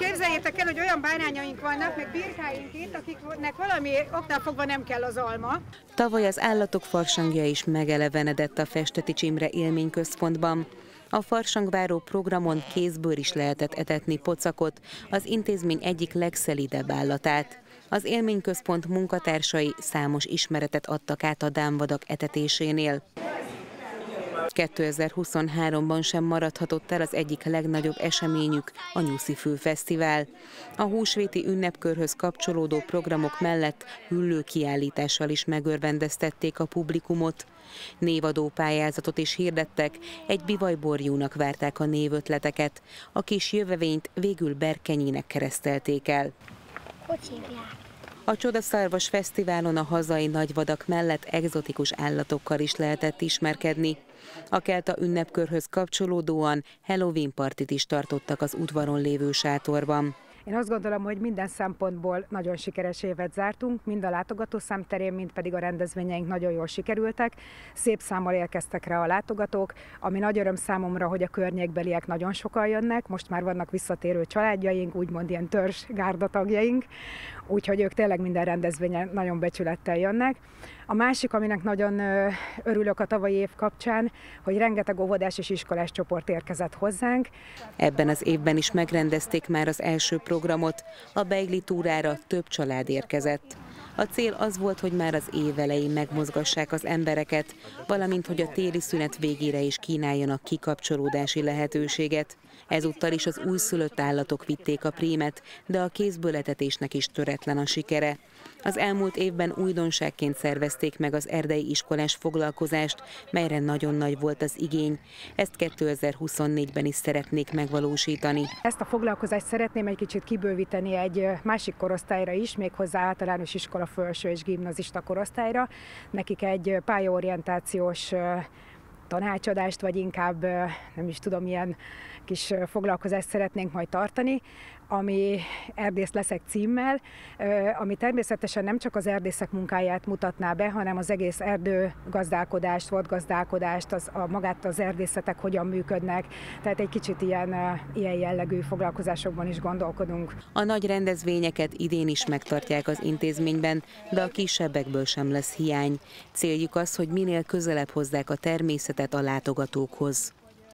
Képzeljétek el, hogy olyan bárányaink vannak, meg birkáink itt, akiknek valami oknál fogva nem kell az alma. Tavaly az állatok farsangja is megelevenedett a Festeti Csimre élményközpontban. A farsangváró programon kézből is lehetett etetni pocakot, az intézmény egyik legszelidebb állatát. Az élményközpont munkatársai számos ismeretet adtak át a dámvadak etetésénél. 2023-ban sem maradhatott el az egyik legnagyobb eseményük, a Nyuszi Fülfesztivál. A húsvéti ünnepkörhöz kapcsolódó programok mellett hüllőkiállítással is megörvendeztették a publikumot. Névadó pályázatot is hirdettek, egy bivajborjúnak várták a névötleteket. A kis jövevényt végül Berkenyének keresztelték el. Hogy hívják? A Csodaszarvas Fesztiválon a hazai nagyvadak mellett egzotikus állatokkal is lehetett ismerkedni. A Kelta ünnepkörhöz kapcsolódóan Halloween partit is tartottak az udvaron lévő sátorban. Én azt gondolom, hogy minden szempontból nagyon sikeres évet zártunk, mind a látogatószám terén, mind pedig a rendezvényeink nagyon jól sikerültek. Szép számmal érkeztek rá a látogatók, ami nagy öröm számomra, hogy a környékbeliek nagyon sokan jönnek, most már vannak visszatérő családjaink, úgymond ilyen törzs gárdatagjaink, úgyhogy ők tényleg minden rendezvényen nagyon becsülettel jönnek. A másik, aminek nagyon örülök a tavalyi év kapcsán, hogy rengeteg óvodás és iskolás csoport érkezett hozzánk. Ebben az évben is megrendezték már az első programot, a Beigli túrára több család érkezett. A cél az volt, hogy már az év elején megmozgassák az embereket, valamint hogy a téli szünet végére is kínáljanak kikapcsolódási lehetőséget. Ezúttal is az újszülött állatok vitték a prímet, de a kézbőletetésnek is töretlen a sikere. Az elmúlt évben újdonságként szervezték meg az erdei iskolás foglalkozást, melyre nagyon nagy volt az igény. Ezt 2024-ben is szeretnék megvalósítani. Ezt a foglalkozást szeretném egy kicsit kibővíteni egy másik korosztályra is, méghozzá általános iskola felső és gimnazista korosztályra. Nekik egy pályaorientációs tanácsadást, vagy inkább nem is tudom, milyen kis foglalkozást szeretnénk majd tartani, ami erdész leszek címmel, ami természetesen nem csak az erdészek munkáját mutatná be, hanem az egész erdő gazdálkodást, gazdálkodást, az, a, magát az erdészetek hogyan működnek, tehát egy kicsit ilyen, ilyen jellegű foglalkozásokban is gondolkodunk. A nagy rendezvényeket idén is megtartják az intézményben, de a kisebbekből sem lesz hiány. Céljuk az, hogy minél közelebb hozzák a természetet a látogatókhoz.